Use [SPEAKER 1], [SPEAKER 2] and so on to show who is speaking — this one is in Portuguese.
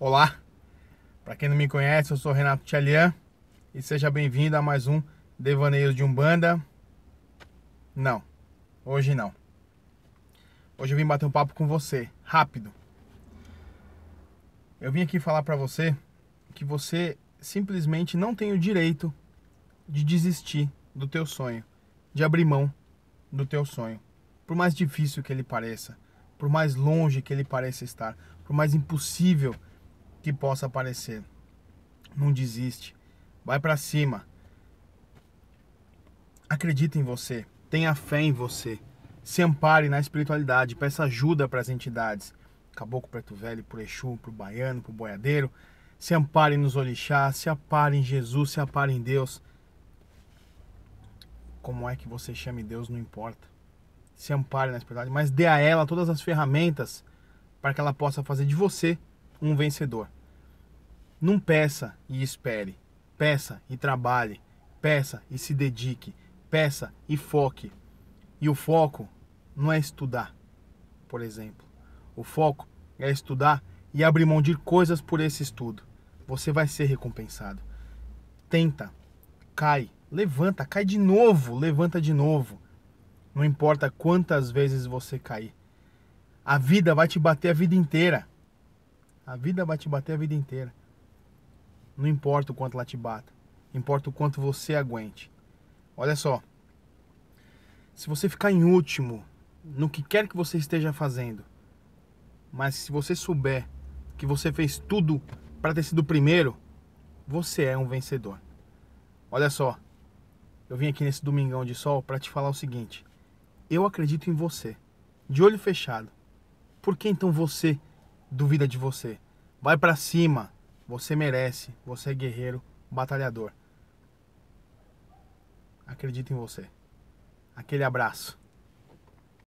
[SPEAKER 1] Olá, para quem não me conhece, eu sou Renato Tchalian e seja bem-vindo a mais um Devaneios de Umbanda. Não, hoje não. Hoje eu vim bater um papo com você, rápido. Eu vim aqui falar para você que você simplesmente não tem o direito de desistir do teu sonho, de abrir mão do teu sonho, por mais difícil que ele pareça, por mais longe que ele pareça estar, por mais impossível que possa parecer. Não desiste. Vai para cima. Acredita em você. Tenha fé em você. Se ampare na espiritualidade. Peça ajuda para as entidades. Caboclo Preto Velho, pro Exu, pro Baiano, pro Boiadeiro. Se ampare nos orixás. Se ampare em Jesus. Se ampare em Deus. Como é que você chame Deus, não importa. Se ampare na espiritualidade. Mas dê a ela todas as ferramentas para que ela possa fazer de você um vencedor. Não peça e espere. Peça e trabalhe. Peça e se dedique. Peça e foque. E o foco não é estudar, por exemplo. O foco é estudar e abrir mão de coisas por esse estudo. Você vai ser recompensado. Tenta, cai, levanta, cai de novo, levanta de novo. Não importa quantas vezes você cair. A vida vai te bater a vida inteira. A vida vai te bater a vida inteira. Não importa o quanto ela te bata, importa o quanto você aguente. Olha só. Se você ficar em último no que quer que você esteja fazendo, mas se você souber que você fez tudo para ter sido o primeiro, você é um vencedor. Olha só. Eu vim aqui nesse domingão de sol para te falar o seguinte: eu acredito em você, de olho fechado. Por que então você duvida de você? Vai para cima. Você merece. Você é guerreiro, batalhador. Acredito em você. Aquele abraço.